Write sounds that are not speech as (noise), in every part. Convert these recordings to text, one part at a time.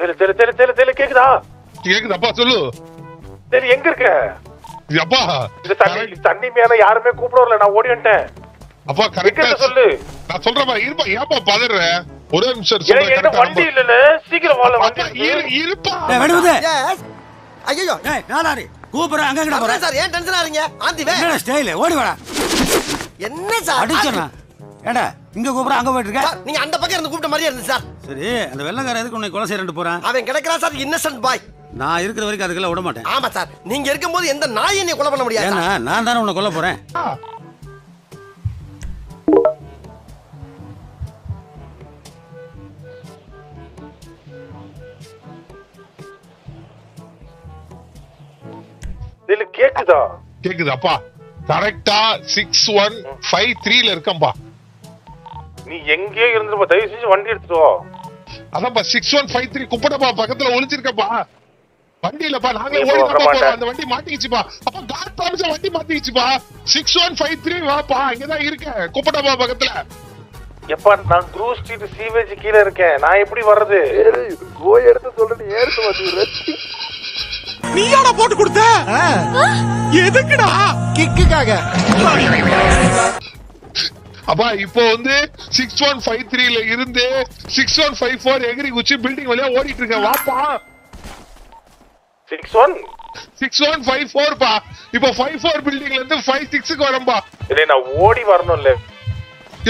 தெரியல தெரியல தெரியல தெரியல கேக்குதா கேக்குது அப்பா சொல்லு தெரியல எங்க இருக்க அப்பா இந்த தண்ணி தண்ணி மேல யாருமே கூப்பிட வரல நான் ஓடி வந்துட்டேன் அப்பா கரெக்டா சொல்லு நான் சொல்றேன்ப்பா இருப்பா ஏப்பா பதற ஒரே நிமிஷம் சொல்றேன் என்ன வண்டி. இல்லல சீக்கிரம் வாழ வண்டி இருப்பா வெடிவுது. ஐயோ ஏய், நாடாரு. கூப்பிடுறேன், அங்க எங்கடா போற? சார் ஏன் டென்ஷன் ஆறீங்க ஆந்தி வே? ஓடி வாடா. என்ன சார் அடிச்சேனா? ஏண்டா, இங்க கூப்பிடுறேன், அங்க போயிட்டு இருக்க? நீங்க அந்த பக்கம் இருந்து கூப்பிட்ட மாதிரியே இருந்துச்சு சார் சரி, அந்த வெள்ளைக்காரன் எதுக்கு உன்னை கொலை செய்யறேன்ட்டு போறான்? அவன் கிடைக்கிறான் சார் இன்னசென்ட் பாய் நான் இருக்கிற வரைக்கும் அதுக்கெல்லாம் விட மாட்டேன். ஆமா சார் நீங்க இருக்கும்போது எந்த நாய் என்னை கொலை பண்ண முடியாது ஏன்னா. நான் தானே உன்னை கொல்ல போறேன். இதுல கேக்குதா கேக்குது அப்பா கரெக்டா சிக்ஸ் ஒன் ஃபைவ் த்ரீல இருக்கம்பா நீ எங்கேயோ இருந்துப்பா தயவு செஞ்சு வண்டி எடுத்துட்டு அதான்ப்பா சிக்ஸ் ஒன் ஃபைவ் த்ரீ குப்படப்பா பக்கத்துல ஒளிச்சிருக்கப்பா வண்டி இல்லப்பா நாங்களே ஓடி அந்த வண்டி மாட்டிக்கிச்சுப்பா. அப்பா காட் ப்ராமிஸ வண்டி மாட்டிக்கிச்சுப்பா. சிக்ஸ் ஒன் ஃபைவ் த்ரீ வாப்பா இங்கதான் இருக்கேன். குப்படப்பா பக்கத்துல. எப்பா நான் க்ரூ ஸ்ட்ரீட் சீவேஜ் கீழ இருக்கேன். நான் எப்படி வர்றது? போய் எடுத்து சொல்றேன் ஏறுத்து மாட்டேங்கிற நீயாடா போட்டு கொடுத்த? எதுக்குடா? கிக்குக்காக. அப்பா இப்போ வந்து சிக்ஸ் ஒன் ஃபைவ் த்ரீல இருந்து சிக்ஸ் ஒன் ஃபைவ் ஃபோர் எகிரி குச்சி பில்டிங் வழியா ஓடிட்டு இருக்கேன். வாப்பா. Six one six one five four பா இப்போ ஃபைவ் ஃபோர் பில்டிங்ல இருந்து ஃபைவ் சிக்ஸுக்கு வரம்பா இல்லை நான் ஓடி வரணும்ல.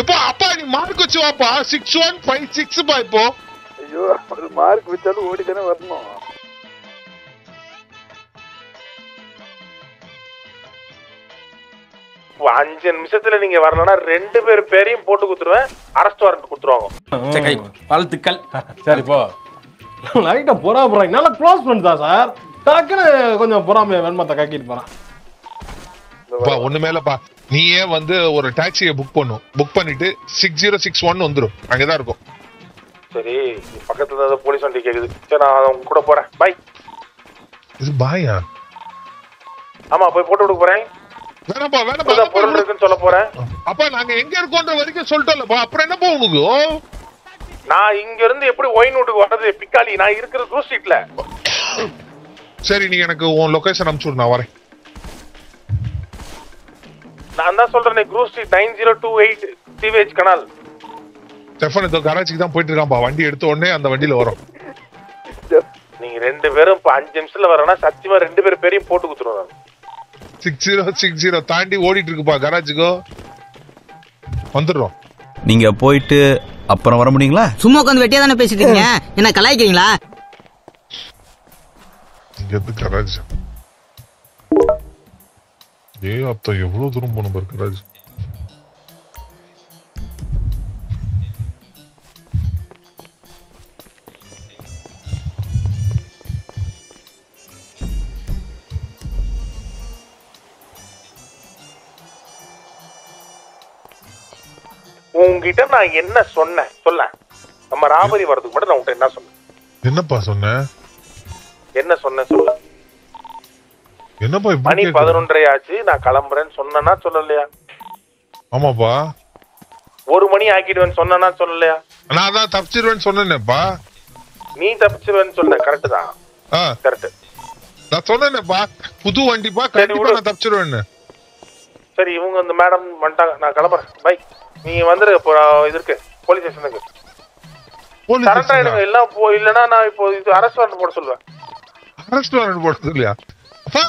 இப்போ அப்பா நீ மார்க் வச்சு வாப்பா. சிக்ஸ் ஒன் ஃபைவ் சிக்ஸ் பா இப்போ. ஐயோ மார்க் வச்சாலும் ஓடி தானே வரணும். அஞ்சு நிமிஷத்துல நீங்க வரலன்னா ரெண்டு பேர் பேரையும் போட்டு கொடுத்துருவேன் அரஸ்ட் வாரண்ட் கொடுத்துருவாங்க வாழ்த்துக்கள். சரி போ. லைட்டா பொறா போறாங்க. நல்லா க்ளோஸ் ஃப்ரெண்ட்ஸ் தான் சார் டக்குன்னு கொஞ்சம் பொறாமைய வெண்மத்தை கக்கிட்டு போறான். பா ஒண்ணு மேலப்பா நீயே வந்து ஒரு டாக்ஸியை புக் பண்ணும் புக் பண்ணிட்டு சிக்ஸ் ஜீரோ சிக்ஸ் ஒன் வந்துரும். அங்கதான் இருக்கும். சரி பக்கத்துல இருந்து போலீஸ் வண்டி கேக்குது. சரி நான் உங்க கூட போறேன். பை இது பாயா ஆமா போய் போட்டு கொடுக்க போறேன். வேணாப்பா வேணாப்பா பொருள் இருக்குன்னு சொல்ல போறேன். அப்பா நாங்க எங்க இருக்கோன்ற வரைக்கும் சொல்லிட்டோம்லப்பா அப்புறம் என்னப்பா உனக்கு? நான் இங்க இருந்து எப்படி ஒயின் வீட்டுக்கு வர்றது பிக்காலி நான் இருக்கிற க்ரூ ஸ்ட்ரீட்ல சரி நீ எனக்கு உன் லொகேஷன் அனுப்பிச்சு நான் வரேன். நான் தான் சொல்றேன் crew street nine zero two eight sewage canal Stephen இதோ கராச்சிக்கு தான் போயிட்டு இருக்கான்ப்பா வண்டி எடுத்த உடனே அந்த வண்டியில வரும். நீங்க ரெண்டு பேரும் இப்ப அஞ்சு நிமிஷத்துல வரேன்னா சத்தியமா ரெண்டு பேர் பேரையும் போட்டு கொடுத்துருவேன் நான். Six zero six zero. தாண்டி ஓடிட்டு இருக்குப்பா கராஜுக்கோ. வந்துடுறோம். நீங்க போயிட்டு அப்புறம் வர முடியுங்களா? சும்மா உட்காந்து வெட்டியா தானே பேசிட்டு இருக்கீங்க என்ன கலாய்க்கிறீங்களா? இங்க இருந்து கராஜ். ஏ அத்தா எவ்வளவு தூரம் போன பாரு கராஜ். உங்ககிட்ட நான் என்ன சொன்னேன்? சொல்ல. நம்ம ராபரி வரதுக்கு மட்டும் நான் உன்கிட்ட என்ன சொன்னேன்? என்னப்பா சொன்ன? என்ன சொன்னேன் சொல்லு. என்னப்பா மணி? பதினொன்றரை ஆச்சு நான் கிளம்புறேன்னு சொன்னேன்னா சொல்லலையா? ஆமாப்பா. ஒரு மணி ஆக்கிடுவேன்னு சொன்னேன்னா சொல்லலையா? நான் தான் தப்பிச்சிருவேன்னு சொன்னேனேப்பா. நீ தப்பிச்சிருவேன்னு சொன்ன கரெக்ட் தான். கரெக்ட் நான் சொன்னேனேப்பா. புது வண்டிப்பா கண்டிப்பா நான் தப்பிச்சிருவேன்னு. சரி இவங்க இந்த மேடம் வந்துட்டாங்க. நான் கிளம்புறேன். பை நீ வந்துரு இப்போ இது இருக்கு போலீஸ் ஸ்டேஷனுக்கு போலீஸ் கரெக்டா எடுங்க எல்லாம் போ இல்லைன்னா நான் இப்போ இது அரஸ்ட் வாரண்ட் போட சொல்லுவேன். அரெஸ்ட் வாரண்ட் போடுறது இல்லையா அப்பா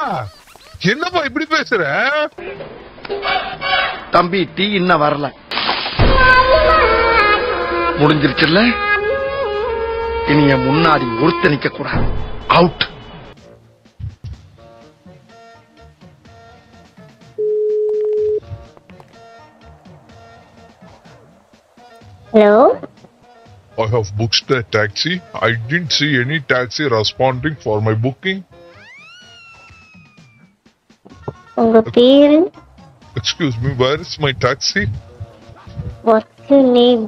என்னப்பா இப்படி பேசுற? தம்பி டீ இன்னும் வரல. முடிஞ்சிருச்சுல்ல? இனி என் முன்னாடி ஒருத்த நிக்க கூடாது out Hello? I have booked a taxi. I didn't see any taxi responding for my booking. உங்க பேரு Excuse me, where is my taxi? What's your name?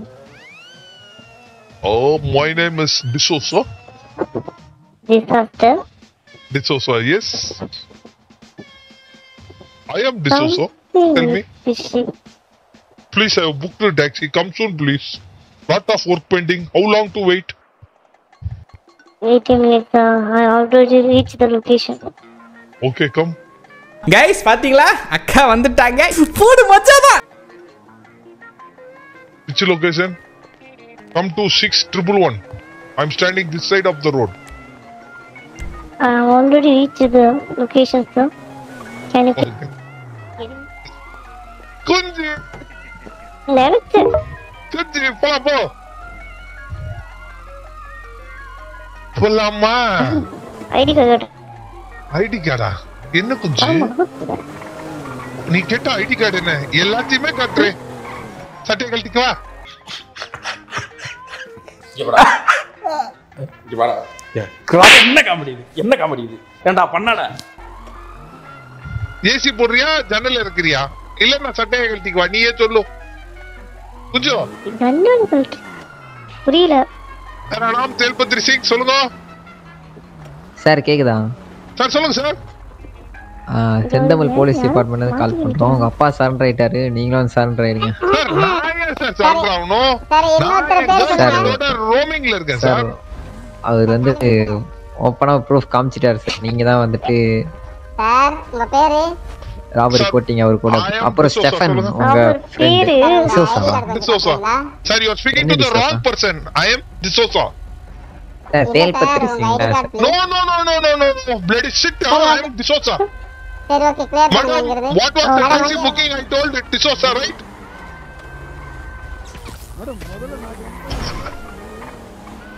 Oh, my name is D'Souza. Disaster? D'Souza, yes. I am D'Souza. Tell me. Fishy. Please, I have booked a taxi. Come soon, please. Lot of work pending. How long to wait? 18 minutes. Uh, I already reached the location. Okay come guys பாத்தீங்களா அக்கா வந்துட்டாங்க போடு மச்சாதான் Which location? Come to six triple one. I'm standing this side of the road. I already reached the location, sir. Can you pick? குஞ்சு நினைச்சேன் போலாம் போ போலாமா? ID card ID கார்டா என்ன குஞ்சு? நீ கேட்ட ஐடி கார்டு என்ன? எல்லாத்தையுமே காட்டுறேன். சட்டையை கழட்டிக்கு வா. என்ன காமெடி இது? என்ன காமெடி இது? பண்ணாடா ஏசி போடுறியா? ஜன்னல் இருக்கிறியா இல்ல நான் சட்டையை கழட்டிக்கு வா. நீயே சொல்லு. புரியல. நாம் தேல்பத்திரி சிங் சொல்லுங்க. சார் கேக்குதா? சார் சொல்லுங்க சார். செந்தமிழ் போலீஸ் டிபார்ட்மெண்ட்ல கால் பண்றோம். உங்க அப்பா சரண்டர் ஆயிட்டாரு. நீங்களும் சரண்டர் ஆயிடுங்க சார் அவர் வந்து ஓப்பனா ப்ரூஃப் காமிச்சிட்டாரு சார். நீங்க தான் வந்துட்டு சார் உங்க பேரு? ராபரி போட்டீங்க அவர் கூட I am அப்புறம் D'Souza, ஸ்டெஃபன் சொல்லுங்க. உங்க அவர் பேரு D'Souza D'Souza. Sir, you are speaking to the wrong person. I am D'Souza. Sir தேல்பத்திரி Singh தான் sir No, no, no, no, no, no, no. Bloody shit. I am D'Souza. சரி okay clear Madam, what was the taxi booking? I told it D'Souza, right?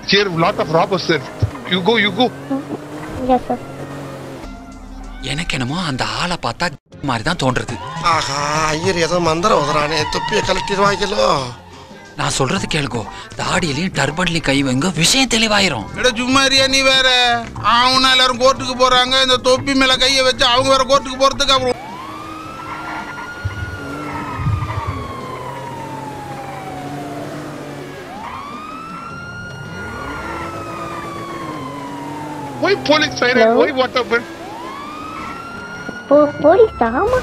Here, lot of robbers there. You go, you go. Yes sir எனக்கு என்னமோ அந்த ஆளை பார்த்தா மாதிரி தான் தோன்றது ஆஹா ஐயர் ஏதோ மந்திரம் உதறானே தொப்பியை கலட்டிடுவாங்களோ நான் சொல்றது கேளுக்கோ தாடியிலையும் டர்பன்லையும் கை வைங்க விஷயம் தெளிவாயிரும் எடா சும்மாரியா நீ வேற அவனா எல்லாரும் கோர்ட்டுக்கு போறாங்க இந்த தொப்பி மேல கைய வச்சு அவங்க வேற கோர்ட்டுக்கு போறதுக்கு அப்புறம் Why police siren? Why what happened? போ போலீஸ் ஆமா.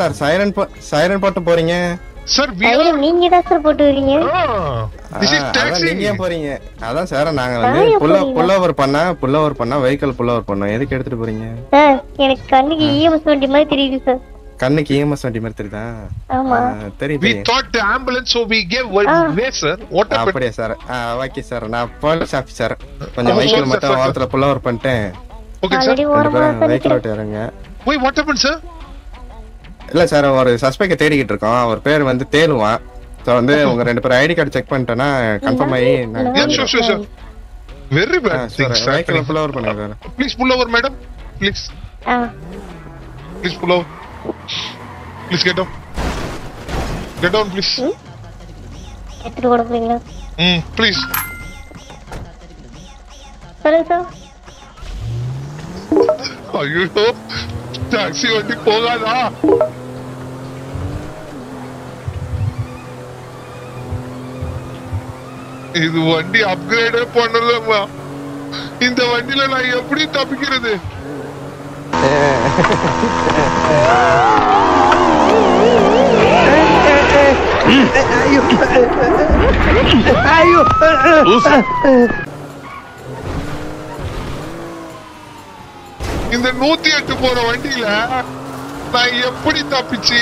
சார் சைரன் சைரன் போட்டு போறீங்க. தைரியம் நீங்க தான் சார் போட்டு வரீங்க. நீங்க ஏன் போறீங்க? அதான் சார் நாங்க வந்து புல்ல? புல் ஓவர் பண்ணா புல் ஓவர் பண்ணா வெஹிக்கிள் புல் ஓவர் பண்ணோம். எதுக்கு எடுத்துட்டு போறீங்க? சார் எனக்கு கண்ணுக்கு இஎம்எஸ் வண்டி மாதிரி தெரியுது சார். கண்ணுக்கு இஎம்எஸ் வண்டி மாதிரி தெரியுதா? ஆமா. தெரியும் We thought the ambulance, so we gave one way, sir. What happened? அப்படியா சார் ஓகே சார் நான் போலீஸ் ஆஃபீஸர் கொஞ்சம் Oh, வெஹிக்கிள் sir, மட்டும். ஓரத்துல புல் ஓவர் பண்ணிட்டேன். பேரும் தான் வெஹிக்கிள் விட்டு இறங்க sir? இல்ல சார் ஒரு சஸ்பெக்ட் தேடிக்கிட்டு இருக்கோம் அவர் பேர் வந்து தேலுவான் ஸோ வந்து (laughs) உங்க ரெண்டு பேரும் ஐடி கார்டு செக் பண்ணிட்டேன்னா கன்ஃபார்ம் ஆகி நான் Yeah, sure, sure, sir. Very bad things sir vehicle happening. Pull over பண்ணுங்க sir please pull over. Please get down. Get down, please. எடுத்துட்டு கூட போறீங்களா Mm, please. சொல்லுங்க சார் ஐயோ டாக்ஸி வண்டி போகாதா இது வண்டி அப்கிரேடே பண்ணலம்மா இந்த வண்டியில நான் எப்படி தப்பிக்கிறது இந்த நூத்தி எட்டு போற வண்டியில நான் எப்படி தப்பிச்சு?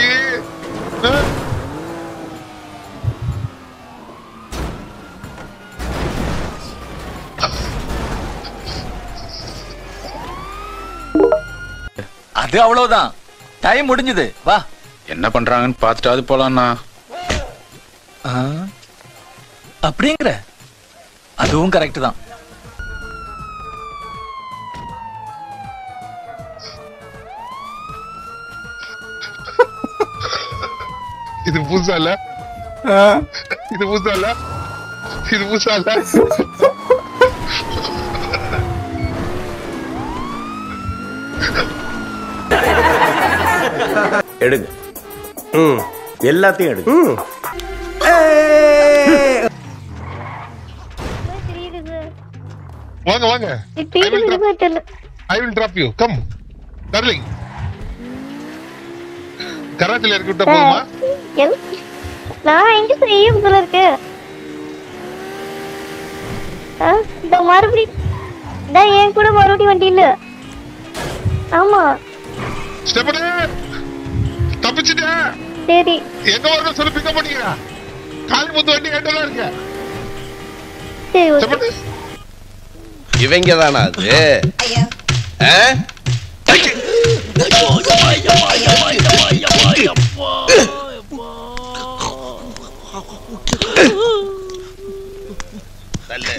அது அவ்வளவுதான். டைம் முடிஞ்சது. வா. என்ன பண்றாங்கன்னு பார்த்துட்டாவது போலாம்ண்ணா. அப்படிங்கிற. அதுவும் கரெக்ட் தான். இது புதுசா இல்ல இது புதுசா இல்ல இது புதுசா இல்ல எடுங்க. ம். எல்லாத்தையும் எடுங்க. சார் வாங்க வாங்க. I will drop you come darling கராச்சில இறக்கி விட்டா போதுமா? எல்- நான் எங்க சார் இஎம்எஸ்ல இருக்கேன் ஆ இந்த மறுபடி இந்த என் கூட மறுபடியும் வண்டி இல்ல ஆமா ஸ்டெபனே தப்பிச்சிட்டேன் சரி எங்க வரணும் சொல்லி பிக்கப் பண்ணிக்கிறேன் காளிமுத்து வண்டி கேட்டெல்லாம் இருக்கு சரி ஓகே ஸ்டெபனே இவங்க தானா அது ஆ? தள்ளு.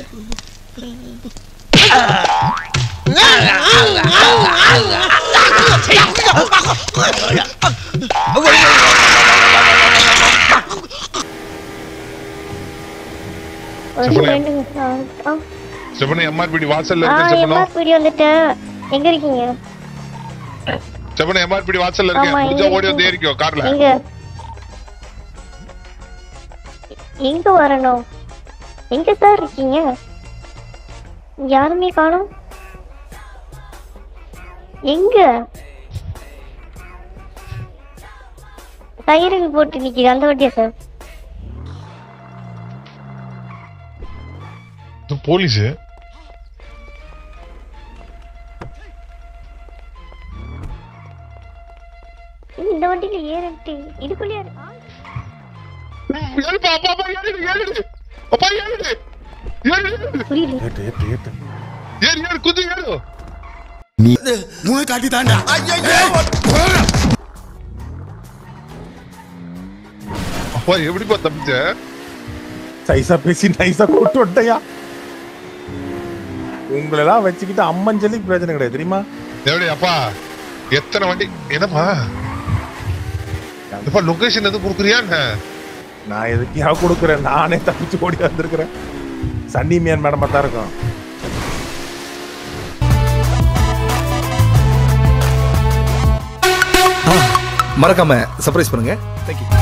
ஒரு சொல்லுங்க. ரெண்டு ஆ, ஆ. ஸ்டெபனே எம்ஆர்பிடி வாசல்ல ஆ இருக்கேன் ஸ்டெபனோ எம்ஆர்பிடி வந்துட்டேன் எங்க இருக்கீங்க ஸ்டெபனே எம்ஆர்பிடி வாசல்ல இருக்கேன் ஆமா, முடிஞ்சா எங்க ஓடி வந்து இருக்கீங்க? ஏறிக்கோ கார்ல எங்க எங்க வரணும்? எங்க சார் இருக்கீங்க? யாருமே காணோம்? எங்க? டயருக்கு போட்டு நிக்குது. அந்த வண்டியா சார் போலீஸ். இந்த வண்டியில ஏறிட்டு இதுக்குள்ளேயே இரு- ஆ, ஏறுப்பா அப்பா அப்பா ஏறிடு ஏறிடு அப்பா ஏறிடு ஏறு ஏறு புரியல ஏறு ஏறு ஏறு ஏறு ஏறு குதி ஏறு மூணு காட்டி தாண்டா அப்பா எப்படிப்பா தப்பிச்ச சைஸா பேசி நைஸா கூட்டு விட்டையா உங்களெல்லாம் வச்சுக்கிட்டு அம்மன் சொல்லி கிடையாது தெரியுமா எப்படி அப்பா எத்தனை வண்டி என்னப்பா அப்பா லொகேஷன் எதுவும் கொடுக்குறியா என்ன நான் எதுக்கியா கொடுக்குறேன்? நானே தப்பிச்சு ஓடி வந்திருக்கிறேன். சன்னி மியான் தான் இருக்கும். மறக்காம சர்ப்ரைஸ் பண்ணுங்க. தேங்க்யூ